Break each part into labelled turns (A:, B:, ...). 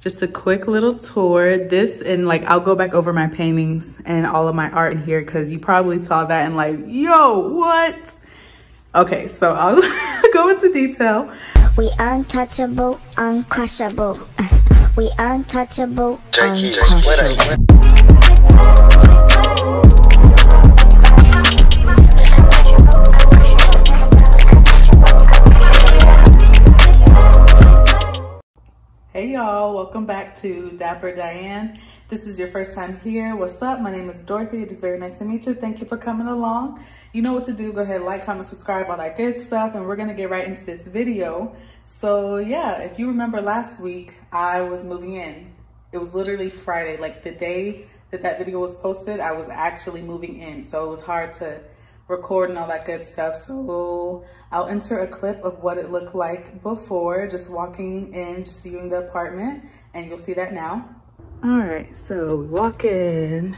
A: just a quick little tour. This and like, I'll go back over my paintings and all of my art in here because you probably saw that and like, yo, what? Okay, so I'll go into detail.
B: We untouchable, uncrushable. We untouchable,
C: Jakey,
B: uncrushable.
A: Hey y'all, welcome back to Dapper Diane. This is your first time here. What's up? My name is Dorothy. It is very nice to meet you. Thank you for coming along. You know what to do. Go ahead, like, comment, subscribe, all that good stuff. And we're gonna get right into this video. So yeah, if you remember last week, I was moving in. It was literally Friday, like the day that that video was posted, I was actually moving in. So it was hard to record and all that good stuff. So I'll enter a clip of what it looked like before, just walking in, just viewing the apartment, and you'll see that now. All right, so we walk in.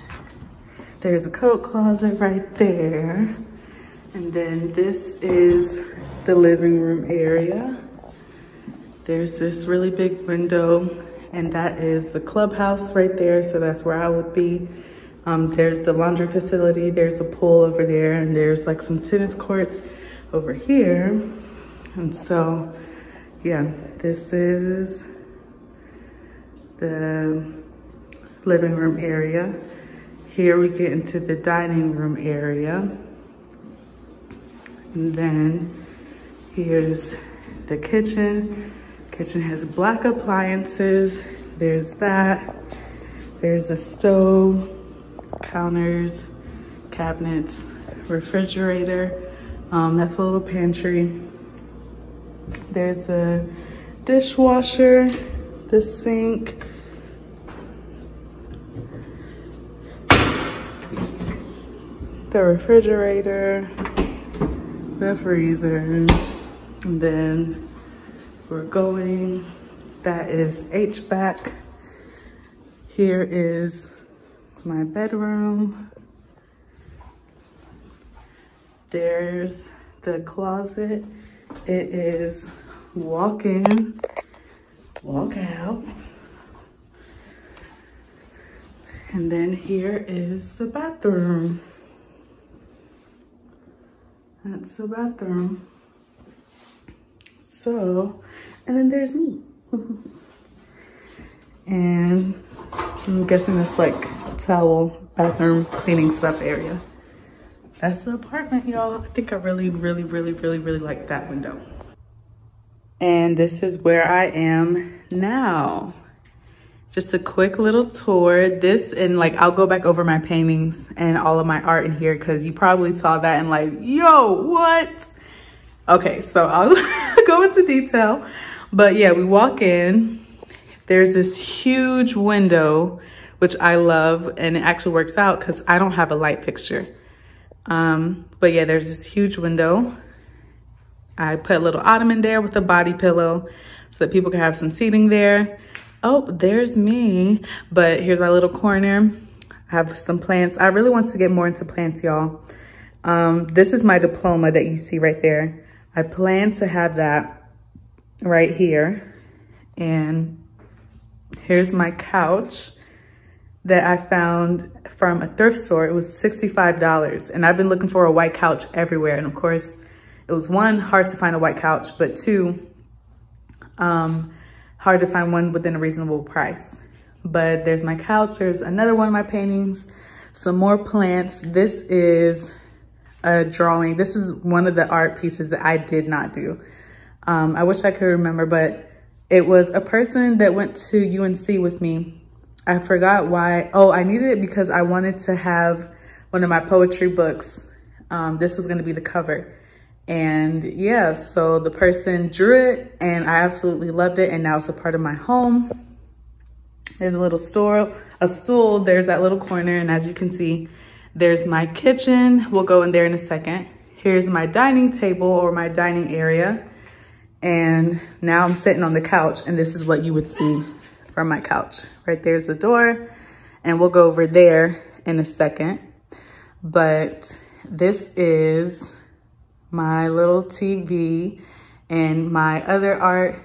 A: There's a coat closet right there. And then this is the living room area. There's this really big window and that is the clubhouse right there. So that's where I would be. Um, there's the laundry facility, there's a pool over there, and there's like some tennis courts over here. And so, yeah, this is the living room area. Here we get into the dining room area. And then here's the kitchen. Kitchen has black appliances. There's that. There's a stove counters, cabinets, refrigerator. Um, that's a little pantry. There's a dishwasher, the sink. The refrigerator, the freezer, and then we're going, that is HVAC. Here is my bedroom. There's the closet. It is walk in, walk out. And then here is the bathroom. That's the bathroom. So, and then there's me. and I'm guessing it's like towel, bathroom, cleaning stuff area. That's the apartment, y'all. I think I really, really, really, really, really like that window. And this is where I am now. Just a quick little tour. This and like, I'll go back over my paintings and all of my art in here because you probably saw that and like, yo, what? Okay, so I'll go into detail. But yeah, we walk in. There's this huge window which I love and it actually works out because I don't have a light fixture. Um, but yeah, there's this huge window. I put a little ottoman there with a body pillow so that people can have some seating there. Oh, there's me. But here's my little corner. I have some plants. I really want to get more into plants, y'all. Um, this is my diploma that you see right there. I plan to have that right here. And here's my couch that I found from a thrift store. It was $65 and I've been looking for a white couch everywhere. And of course it was one, hard to find a white couch, but two, um, hard to find one within a reasonable price. But there's my couch. There's another one of my paintings, some more plants. This is a drawing. This is one of the art pieces that I did not do. Um, I wish I could remember, but it was a person that went to UNC with me I forgot why. Oh, I needed it because I wanted to have one of my poetry books. Um, this was going to be the cover. And yeah, so the person drew it and I absolutely loved it. And now it's a part of my home. There's a little store, a stool. There's that little corner. And as you can see, there's my kitchen. We'll go in there in a second. Here's my dining table or my dining area. And now I'm sitting on the couch and this is what you would see from my couch. Right there's the door and we'll go over there in a second. But this is my little TV and my other art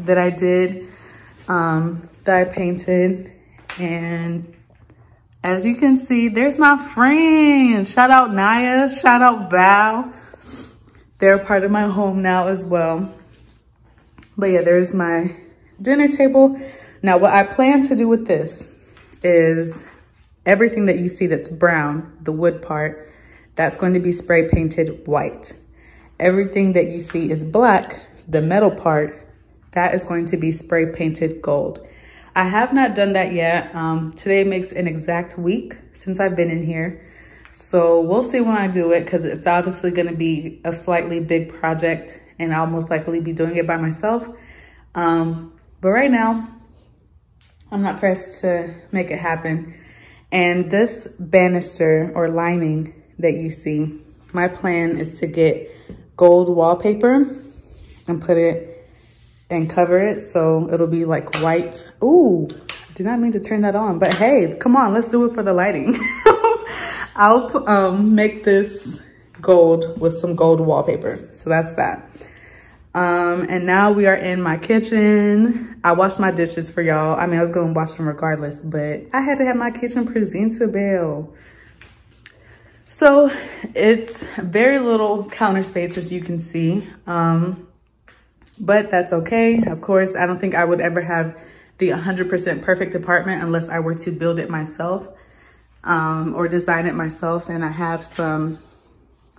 A: that I did. um, that I painted. And as you can see, there's my friends. Shout out Naya, shout out Val. They're part of my home now as well. But yeah, there's my dinner table. Now what I plan to do with this is everything that you see that's brown, the wood part, that's going to be spray painted white. Everything that you see is black, the metal part, that is going to be spray painted gold. I have not done that yet. Um, today makes an exact week since I've been in here. So we'll see when I do it because it's obviously going to be a slightly big project and I'll most likely be doing it by myself. Um, but right now, I'm not pressed to make it happen. And this banister or lining that you see, my plan is to get gold wallpaper and put it and cover it so it'll be like white. Ooh, did not mean to turn that on, but hey, come on, let's do it for the lighting. I'll um, make this gold with some gold wallpaper. So that's that. Um, and now we are in my kitchen. I washed my dishes for y'all. I mean, I was gonna wash them regardless, but I had to have my kitchen presentable. So it's very little counter space as you can see. Um, but that's okay. Of course, I don't think I would ever have the 100% perfect apartment unless I were to build it myself um, or design it myself. And I have some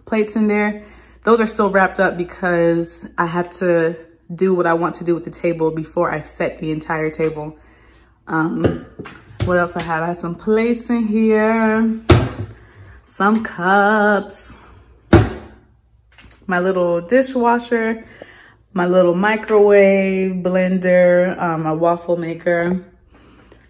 A: plates in there. Those are still wrapped up because I have to do what I want to do with the table before I set the entire table. Um, what else I have? I have some plates in here, some cups, my little dishwasher, my little microwave, blender, um, a waffle maker.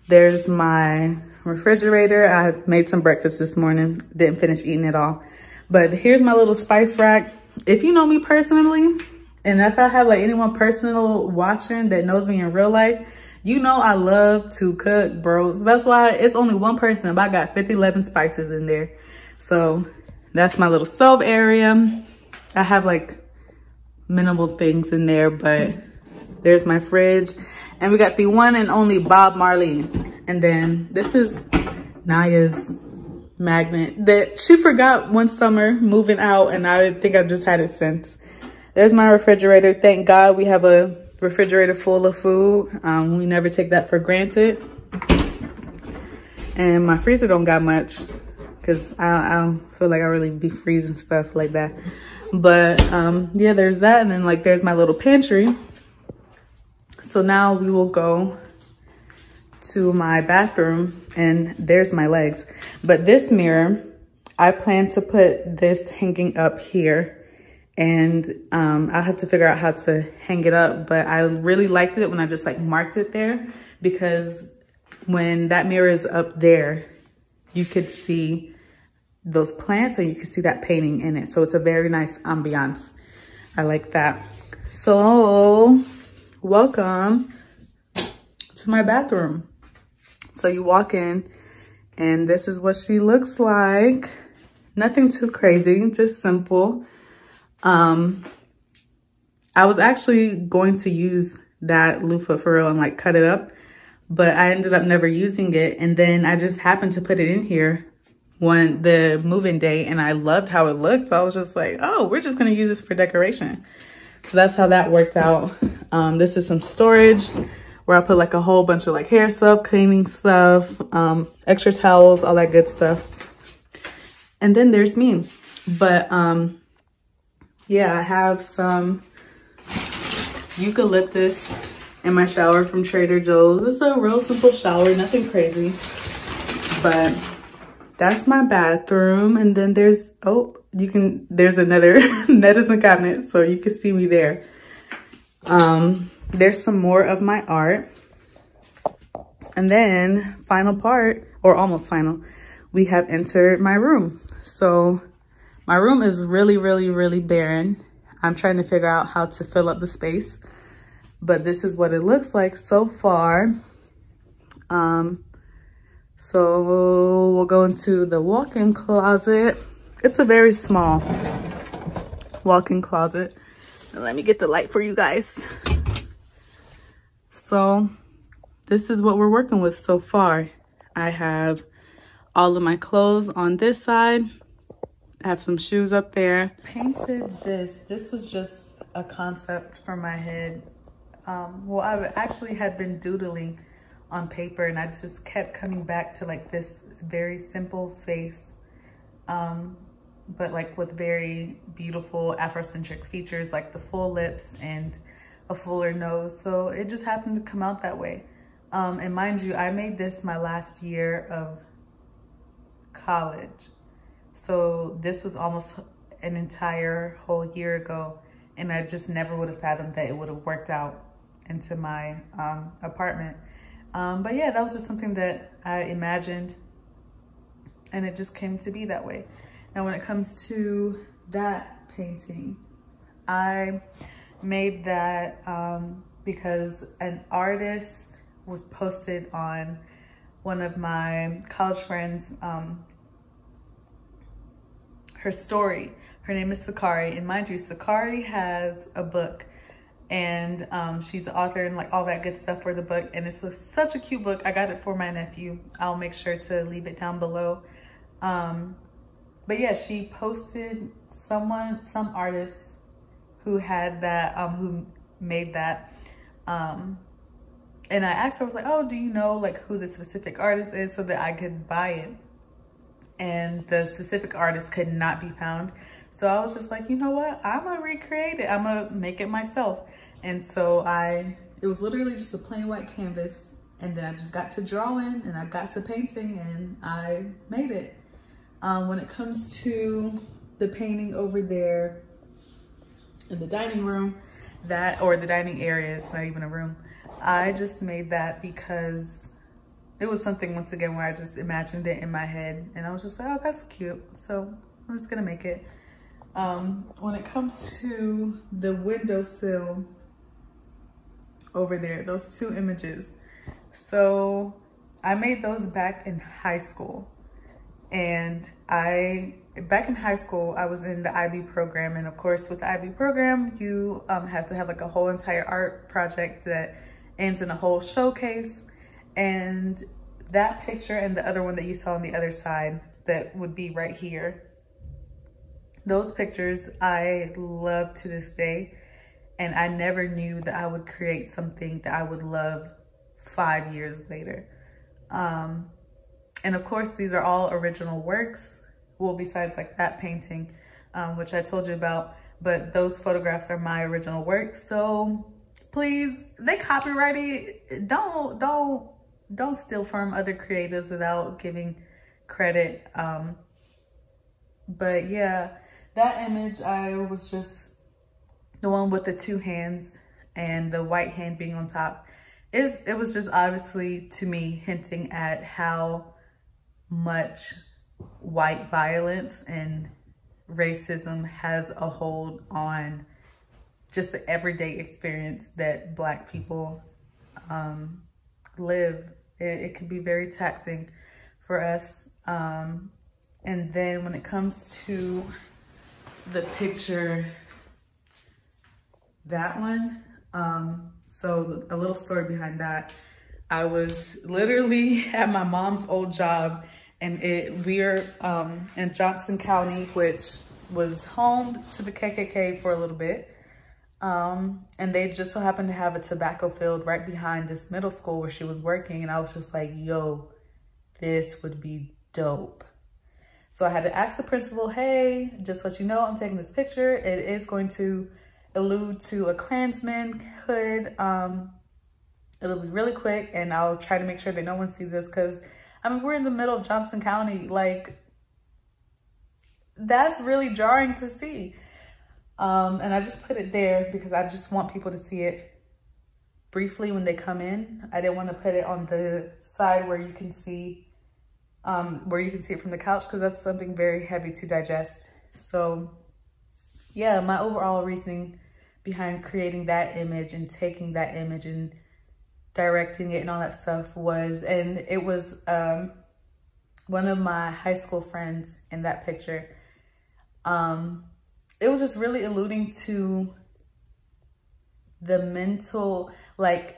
A: There's my refrigerator. I made some breakfast this morning. Didn't finish eating it all. But here's my little spice rack. If you know me personally, and if I have like anyone personal watching that knows me in real life, you know I love to cook, bros. That's why it's only one person, but I got 50, 11 spices in there. So that's my little stove area. I have like minimal things in there, but there's my fridge. And we got the one and only Bob Marley. And then this is Naya's magnet that she forgot one summer moving out and I think I've just had it since. There's my refrigerator. Thank God we have a refrigerator full of food. Um, we never take that for granted. And my freezer don't got much because I, I don't feel like I really be freezing stuff like that. But um, yeah, there's that. And then like there's my little pantry. So now we will go to my bathroom and there's my legs. But this mirror, I plan to put this hanging up here and um, I'll have to figure out how to hang it up. But I really liked it when I just like marked it there because when that mirror is up there, you could see those plants and you can see that painting in it. So it's a very nice ambiance. I like that. So welcome my bathroom. So you walk in and this is what she looks like. Nothing too crazy, just simple. Um, I was actually going to use that loofah for real and like cut it up, but I ended up never using it. And then I just happened to put it in here one the moving day and I loved how it looked. So I was just like, oh, we're just gonna use this for decoration. So that's how that worked out. Um, this is some storage where I put like a whole bunch of like hair stuff, cleaning stuff, um, extra towels, all that good stuff. And then there's me. But um, yeah, I have some eucalyptus in my shower from Trader Joe's. It's a real simple shower, nothing crazy. But that's my bathroom. And then there's, oh, you can, there's another medicine cabinet. So you can see me there. Um, there's some more of my art. And then final part, or almost final, we have entered my room. So my room is really, really, really barren. I'm trying to figure out how to fill up the space, but this is what it looks like so far. Um, so we'll go into the walk-in closet. It's a very small walk-in closet. Let me get the light for you guys. So this is what we're working with so far. I have all of my clothes on this side. I have some shoes up there. Painted this. This was just a concept for my head. Um, well, I actually had been doodling on paper and I just kept coming back to like this very simple face, um, but like with very beautiful Afrocentric features like the full lips and a fuller nose. So it just happened to come out that way. Um, and mind you, I made this my last year of college. So this was almost an entire whole year ago. And I just never would have fathomed that it would have worked out into my um, apartment. Um, but yeah, that was just something that I imagined and it just came to be that way. Now, when it comes to that painting, I made that um, because an artist was posted on one of my college friends, um, her story. Her name is Sakari, and mind you, Sakari has a book and um, she's the author and like all that good stuff for the book. And it's a, such a cute book. I got it for my nephew. I'll make sure to leave it down below. Um, but yeah, she posted someone, some artist who had that, um, who made that. Um, and I asked her, I was like, oh, do you know like who the specific artist is so that I could buy it? And the specific artist could not be found. So I was just like, you know what? I'm gonna recreate it. I'm gonna make it myself. And so I, it was literally just a plain white canvas. And then I just got to drawing and I got to painting and I made it. Um, when it comes to the painting over there in the dining room, that, or the dining area, it's not even a room. I just made that because it was something once again where I just imagined it in my head and I was just like, oh, that's cute. So I'm just gonna make it. Um, when it comes to the windowsill over there, those two images. So I made those back in high school. And I, back in high school, I was in the IB program. And of course, with the IB program, you um, have to have like a whole entire art project that ends in a whole showcase. And that picture and the other one that you saw on the other side that would be right here. Those pictures I love to this day. And I never knew that I would create something that I would love five years later. Um, and of course, these are all original works. Well, besides like that painting, um, which I told you about, but those photographs are my original work. So please, they copyrighted. Don't, don't, don't steal from other creatives without giving credit. Um, but yeah, that image, I was just the one with the two hands and the white hand being on top, it it was just obviously to me hinting at how much white violence and racism has a hold on just the everyday experience that black people um, live. It, it can be very taxing for us. Um, and then when it comes to the picture that one. Um, so a little story behind that. I was literally at my mom's old job and it we're um, in Johnston County, which was home to the KKK for a little bit. Um, and they just so happened to have a tobacco field right behind this middle school where she was working. And I was just like, yo, this would be dope. So I had to ask the principal, hey, just let you know I'm taking this picture. It is going to allude to a Klansman hood. Um, it'll be really quick and I'll try to make sure that no one sees this because I mean, we're in the middle of Johnston County. Like, that's really jarring to see. Um, and I just put it there because I just want people to see it briefly when they come in. I didn't want to put it on the side where you can see, um, where you can see it from the couch because that's something very heavy to digest. So yeah, my overall reasoning behind creating that image and taking that image and directing it and all that stuff was, and it was um, one of my high school friends in that picture. Um, it was just really alluding to the mental, like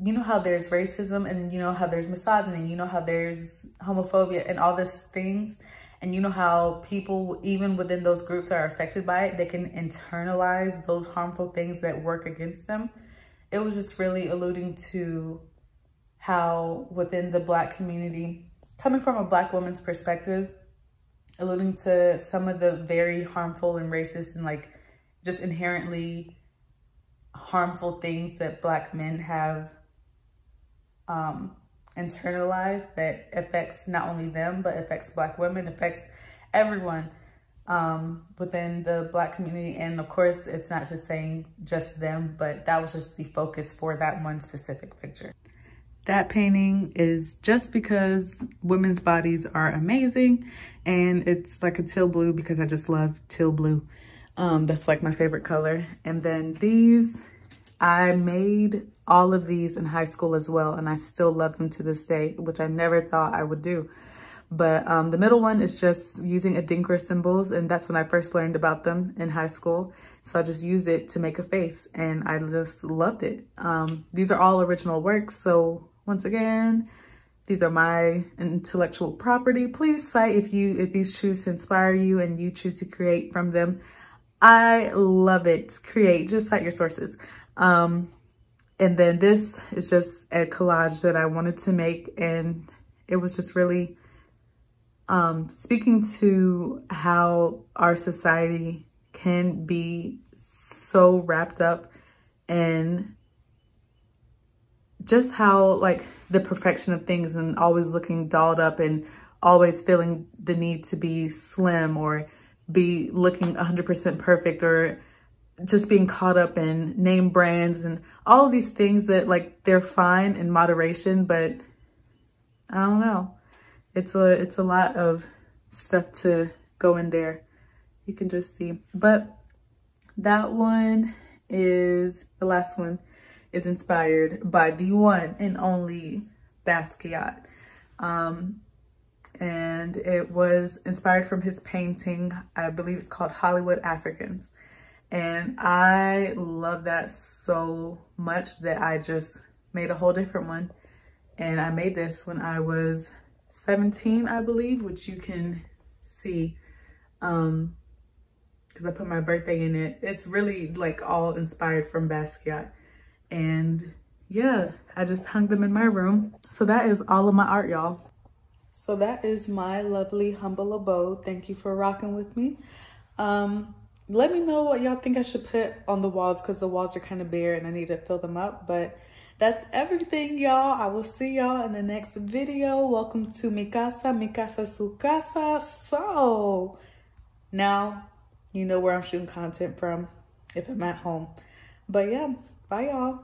A: you know how there's racism and you know how there's misogyny, you know how there's homophobia and all these things. And you know how people, even within those groups are affected by it, they can internalize those harmful things that work against them. It was just really alluding to how within the black community, coming from a black woman's perspective, alluding to some of the very harmful and racist and like just inherently harmful things that black men have um, internalized that affects not only them, but affects black women, affects everyone um, within the black community. And of course, it's not just saying just them, but that was just the focus for that one specific picture. That painting is just because women's bodies are amazing and it's like a teal blue because I just love teal blue. Um, that's like my favorite color. And then these I made all of these in high school as well, and I still love them to this day, which I never thought I would do. But um, the middle one is just using Adinkra symbols, and that's when I first learned about them in high school. So I just used it to make a face, and I just loved it. Um, these are all original works, so once again, these are my intellectual property. Please cite if you if these choose to inspire you and you choose to create from them. I love it. Create, just cite your sources. Um, and then this is just a collage that I wanted to make and it was just really um, speaking to how our society can be so wrapped up in just how like the perfection of things and always looking dolled up and always feeling the need to be slim or be looking 100% perfect or just being caught up in name brands and all of these things that like they're fine in moderation, but I don't know. It's a it's a lot of stuff to go in there. You can just see. But that one is the last one is inspired by the one and only Basquiat. Um, and it was inspired from his painting, I believe it's called Hollywood Africans. And I love that so much that I just made a whole different one. And I made this when I was 17, I believe, which you can see. Um, because I put my birthday in it. It's really like all inspired from Basquiat. And yeah, I just hung them in my room. So that is all of my art, y'all. So that is my lovely humble abode. Thank you for rocking with me. Um, let me know what y'all think I should put on the walls because the walls are kind of bare and I need to fill them up. But that's everything, y'all. I will see y'all in the next video. Welcome to Mi Casa, Mi Casa, Su Casa. So now you know where I'm shooting content from if I'm at home. But yeah, bye y'all.